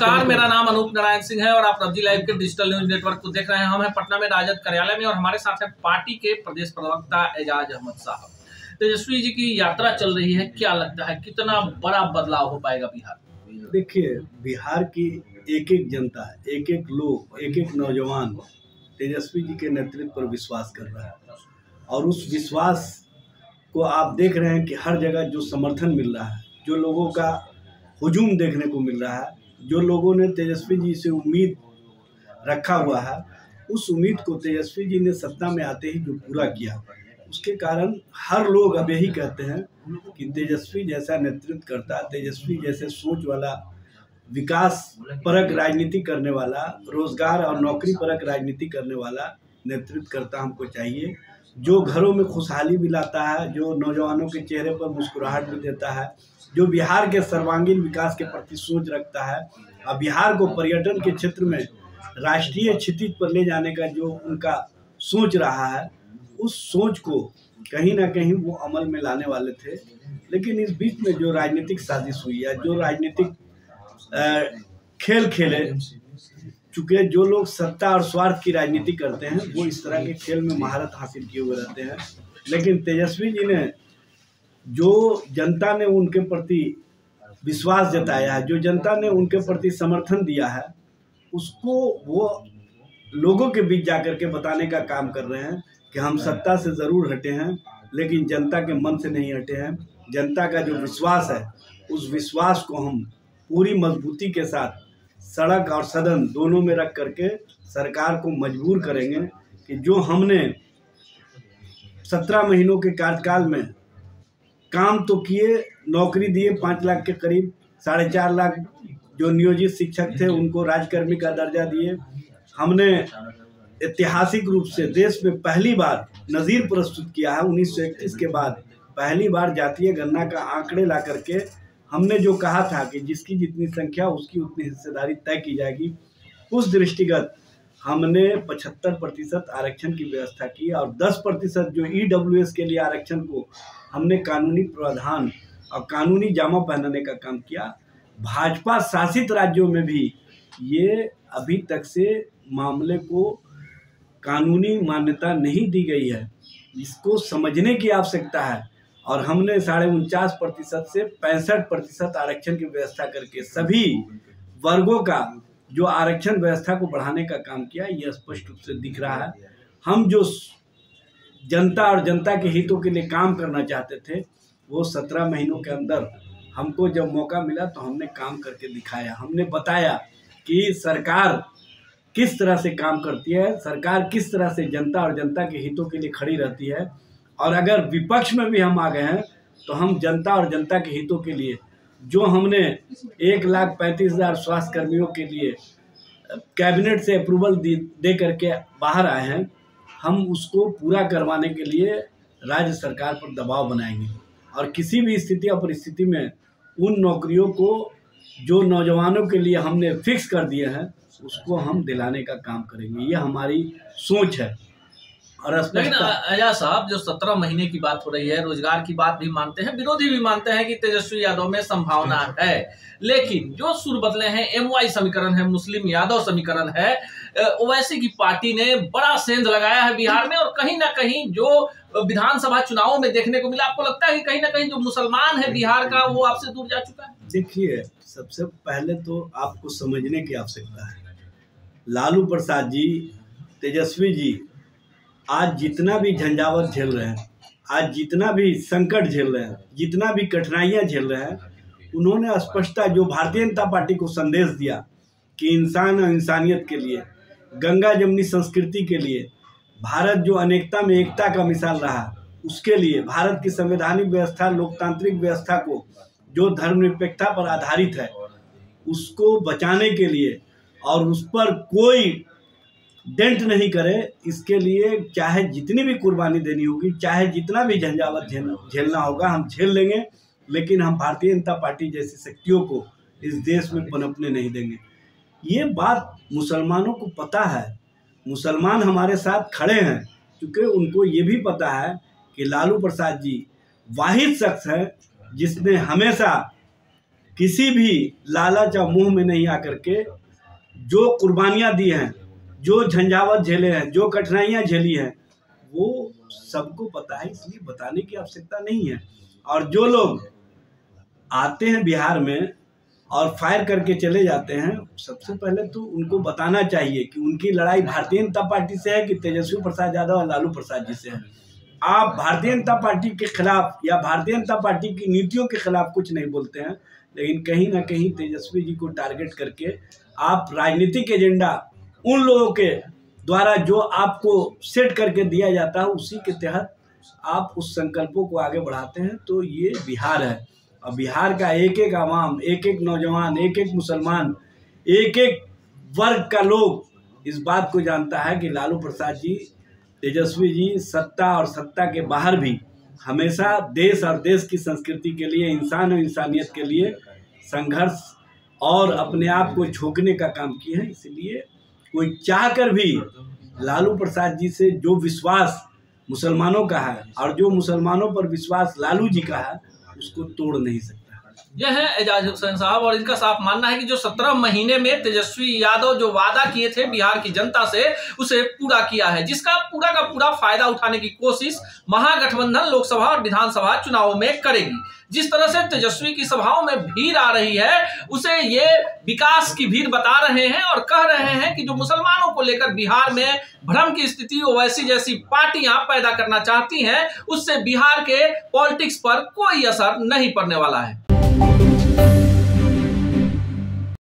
नमस्कार, मेरा नाम अनूप नारायण सिंह है और आप रब्जी लाइव के डिजिटल न्यूज़ नेटवर्क को देख रहे हैं। हम हैं पटना में राजद कार्यालय में और हमारे साथ है पार्टी के प्रदेश प्रवक्ता एजाज अहमद साहब। तेजस्वी जी की यात्रा चल रही है, क्या लगता है, कितना बड़ा बदलाव हो पाएगा बिहार? देखिए, बिहार की एक एक जनता एक एक लोग एक एक नौजवान तेजस्वी जी के नेतृत्व पर विश्वास कर रहा है। और उस विश्वास को आप देख रहे हैं कि हर जगह जो समर्थन मिल रहा है, जो लोगों का हुजूम देखने को मिल रहा है जो लोगों ने तेजस्वी जी से उम्मीद रखा हुआ है, उस उम्मीद को तेजस्वी जी ने सत्ता में आते ही जो पूरा किया। उसके कारण हर लोग अब यही कहते हैं कि तेजस्वी जैसा नेतृत्व करता तेजस्वी जैसे सोच वाला, विकास परक राजनीति करने वाला, रोज़गार और नौकरी परक राजनीति करने वाला नेतृत्व करता हमको चाहिए। जो घरों में खुशहाली भी लाता है, जो नौजवानों के चेहरे पर मुस्कुराहट भी देता है जो बिहार के सर्वांगीण विकास के प्रति सोच रखता है, और बिहार को पर्यटन के क्षेत्र में राष्ट्रीय क्षितिज पर ले जाने का जो उनका सोच रहा है, उस सोच को कहीं ना कहीं वो अमल में लाने वाले थे। लेकिन इस बीच में जो राजनीतिक साजिश हुई है, जो राजनीतिक खेल खेले चूँकि जो लोग सत्ता और स्वार्थ की राजनीति करते हैं, वो इस तरह के खेल में महारत हासिल किए हुए रहते हैं। लेकिन तेजस्वी जी ने जो जनता ने उनके प्रति विश्वास जताया है, जो जनता ने उनके प्रति समर्थन दिया है, उसको वो लोगों के बीच जाकर के बताने का काम कर रहे हैं कि हम सत्ता से ज़रूर हटे हैं, लेकिन जनता के मन से नहीं हटे हैं। जनता का जो विश्वास है, उस विश्वास को हम पूरी मजबूती के साथ सड़क और सदन दोनों में रख करके सरकार को मजबूर करेंगे कि जो हमने सत्रह महीनों के कार्यकाल में काम तो किए, नौकरी दिए पाँच लाख के करीब, साढ़े चार लाख जो नियोजित शिक्षक थे, उनको राजकर्मी का दर्जा दिए। हमने ऐतिहासिक रूप से देश में पहली बार नज़ीर प्रस्तुत किया है, उन्नीस के बाद। पहली बार जातीय गणना का आंकड़े ला करके हमने जो कहा था कि जिसकी जितनी संख्या, उसकी उतनी हिस्सेदारी तय की जाएगी। उस दृष्टिगत हमने पचहत्तर प्रतिशत आरक्षण की व्यवस्था की और 10 प्रतिशत जो ई e के लिए आरक्षण को हमने कानूनी प्रावधान और कानूनी जामा पहनाने का काम किया। भाजपा शासित राज्यों में भी ये अभी तक से मामले को कानूनी मान्यता नहीं दी गई है। इसको समझने की आवश्यकता है और हमने साढ़े उनचास प्रतिशत से पैंसठ प्रतिशत आरक्षण की व्यवस्था करके सभी वर्गों का जो आरक्षण व्यवस्था को बढ़ाने का काम किया ये स्पष्ट रूप से दिख रहा है। हम जो जनता और जनता के हितों के लिए काम करना चाहते थे, वो सत्रह महीनों के अंदर हमको जब मौका मिला तो हमने काम करके दिखाया। हमने बताया कि सरकार किस तरह से काम करती है, सरकार किस तरह से जनता और जनता के हितों के लिए खड़ी रहती है। और अगर विपक्ष में भी हम आ गए हैं तो हम जनता और जनता के हितों के लिए जो हमने एक लाख पैंतीस हज़ार स्वास्थ्य कर्मियों के लिए कैबिनेट से अप्रूवल दे करके बाहर आए हैं, हम उसको पूरा करवाने के लिए राज्य सरकार पर दबाव बनाएँगे। और किसी भी स्थिति और परिस्थिति में उन नौकरियों को जो नौजवानों के लिए हमने फिक्स कर दिए हैं, उसको हम दिलाने का काम करेंगे। ये हमारी सोच है। और लेकिन साहब जो सत्रह महीने की बात हो रही है रोज़गार की बात भी मानते हैं विरोधी भी मानते हैं कि तेजस्वी यादव में संभावना है। लेकिन जो सुर बदले हैं एमवाई समीकरण है मुस्लिम यादव समीकरण है ओवैसी की पार्टी ने बड़ा सेंध लगाया है बिहार में और कहीं ना कहीं जो विधानसभा चुनावों में देखने को मिला आपको लगता है कि कहीं ना कहीं जो मुसलमान है बिहार का वो आपसे दूर जा चुका है? देखिए सबसे पहले तो आपको समझने की आवश्यकता है। लालू प्रसाद जी तेजस्वी जी आज जितना भी झंझावत झेल रहे हैं, आज जितना भी संकट झेल रहे हैं, जितना भी कठिनाइयाँ झेल रहे हैं, उन्होंने स्पष्टता जो भारतीय जनता पार्टी को संदेश दिया कि इंसान और इंसानियत के लिए, गंगा जमनी संस्कृति के लिए, भारत जो अनेकता में एकता का मिसाल रहा, उसके लिए भारत की संवैधानिक व्यवस्था, लोकतांत्रिक व्यवस्था को जो धर्मनिरपेक्षता पर आधारित है, उसको बचाने के लिए और उस पर कोई डेंट नहीं करे, इसके लिए चाहे जितनी भी कुर्बानी देनी होगी, चाहे जितना भी झंझावत झेलना होगा, हम झेल लेंगे, लेकिन हम भारतीय जनता पार्टी जैसी शक्तियों को इस देश में पनपने नहीं देंगे। ये बात मुसलमानों को पता है। मुसलमान हमारे साथ खड़े हैं, क्योंकि उनको ये भी पता है कि लालू प्रसाद जी वाहिद शख्स है, जिसने हमेशा किसी भी लालच और मुँह में नहीं आकर के जो कुर्बानियाँ दी हैं जो झंझावत झेले हैं, जो कठिनाइयाँ झेली हैं, वो सबको पता है, इसलिए बताने की आवश्यकता नहीं है। और जो लोग आते हैं बिहार में और फायर करके चले जाते हैं, सबसे पहले तो उनको बताना चाहिए कि उनकी लड़ाई भारतीय जनता पार्टी से है कि तेजस्वी प्रसाद यादव और लालू प्रसाद जी से है। आप भारतीय जनता पार्टी के खिलाफ या भारतीय जनता पार्टी की नीतियों के खिलाफ कुछ नहीं बोलते हैं, लेकिन कहीं ना कहीं तेजस्वी जी को टारगेट करके आप राजनीतिक एजेंडा उन लोगों के द्वारा जो आपको सेट करके दिया जाता है, उसी के तहत आप उस संकल्पों को आगे बढ़ाते हैं। तो ये बिहार है। और बिहार का एक एक आवाम एक एक नौजवान एक एक मुसलमान एक एक वर्ग का लोग इस बात को जानता है कि लालू प्रसाद जी, तेजस्वी जी, सत्ता और सत्ता के बाहर भी हमेशा देश और देश की संस्कृति के लिए, इंसान और इंसानियत के लिए संघर्ष और अपने आप को झोंकने का काम किए हैं। इसलिए कोई चाह कर भी लालू प्रसाद जी से जो विश्वास मुसलमानों का है और जो मुसलमानों पर विश्वास लालू जी का है, उसको तोड़ नहीं सकता। यह है एजाज हुसैन साहब और इनका साफ़ मानना है कि जो सत्रह महीने में तेजस्वी यादव जो वादा किए थे बिहार की जनता से, उसे पूरा किया है, जिसका पूरा का पूरा फ़ायदा उठाने की कोशिश महागठबंधन लोकसभा और विधानसभा चुनावों में करेगी। जिस तरह से तेजस्वी की सभाओं में भीड़ आ रही है, उसे ये विकास की भीड़ बता रहे हैं और कह रहे हैं कि जो मुसलमानों को लेकर बिहार में भ्रम की स्थिति वैसी जैसी पार्टियाँ पैदा करना चाहती हैं, उससे बिहार के पॉलिटिक्स पर कोई असर नहीं पड़ने वाला है। Thank you.